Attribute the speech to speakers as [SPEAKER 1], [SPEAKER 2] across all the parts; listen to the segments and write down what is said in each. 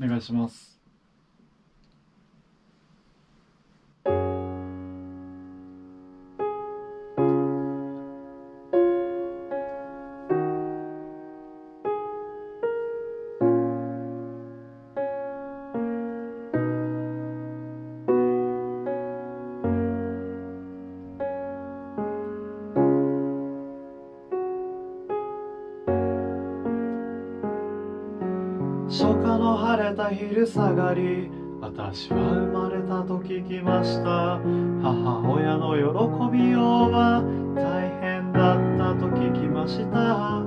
[SPEAKER 1] お願いします。初夏の晴れた昼下がり私は生まれたと聞きました。母親の喜びようは大変だったと聞きました。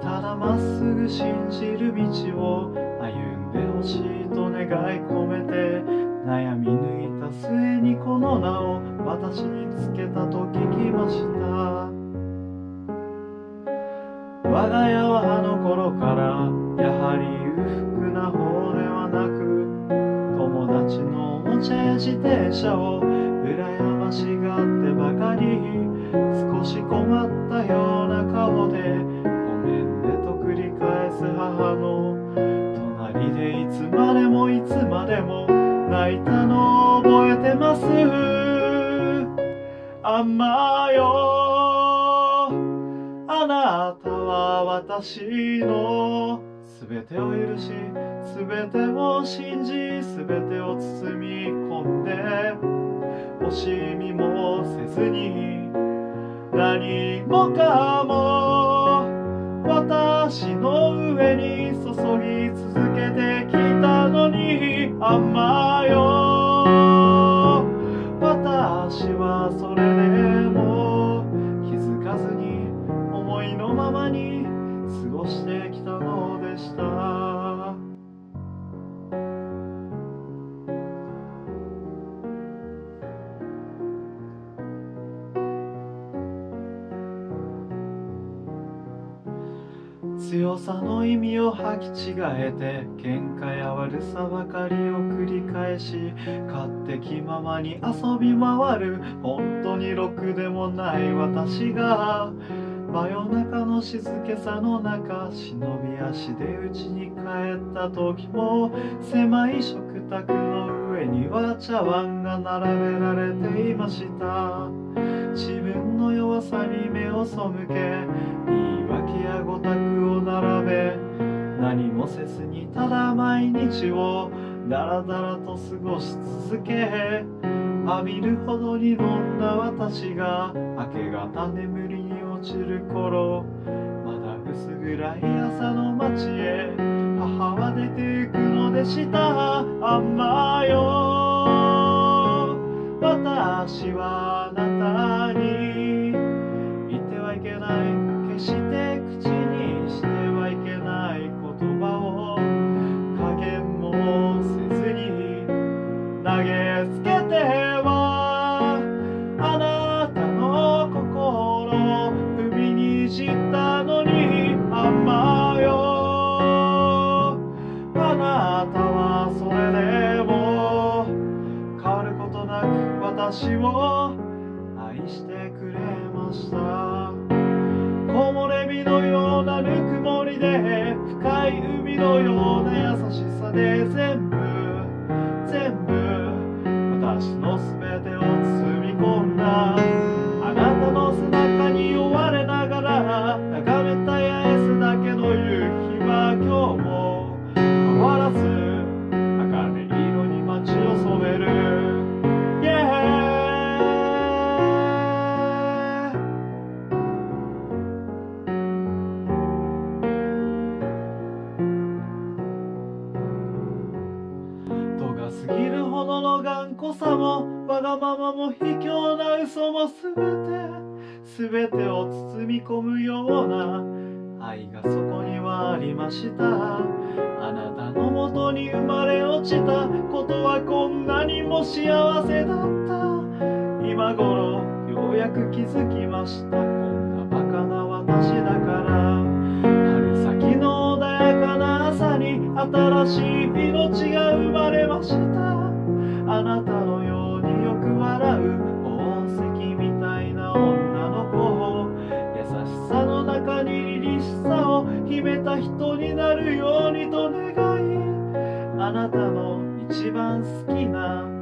[SPEAKER 1] ただまっすぐ信じる道を歩んでほしいと願い込めて悩み抜いた末にこの名を私につけ自転車を羨ましがってばかり少し困ったような顔でごめんねと繰り返す母の隣でいつまでもいつまでも泣いたのを覚えてます？あんまよ。あなたは私のべてを許しすべてを信じすべてを包み込んで惜しみもせずに何もかも私の上に注ぎ続けてきたのに甘よ。強さの意味を履き違えて喧嘩や悪さばかりを繰り返し勝手気ままに遊び回る本当にろくでもない私が。真夜中の静けさの中忍び足で家に帰った時も狭い食卓の上には茶碗が並べられていました。自分の弱さに目を背け言い訳やごたくせずにただ毎日をだらだらと過ごし続け浴びるほどに飲んだ私が明け方眠りに落ちる頃まだ薄暗い朝の街へ母は出て行くのでした。あんまよ。私はあなたに言ってはいけない。決して私を愛してくれました。木漏れ日のようなぬくもりで深い海のような優しさで全部全部私の全てを包み込んだ。どの頑固さもわがままも卑怯な嘘もすべてすべてを包み込むような愛がそこにはありました。あなたのもとに生まれ落ちたことはこんなにも幸せだった。今頃ようやく気づきました。こんなバカな私だから。春先の穏やかな朝に新しい命が生まれました。あなたのようによく笑う宝石みたいな女の子。を優しさの中に凛々しさを秘めた人になるようにと願いあなたの一番好きな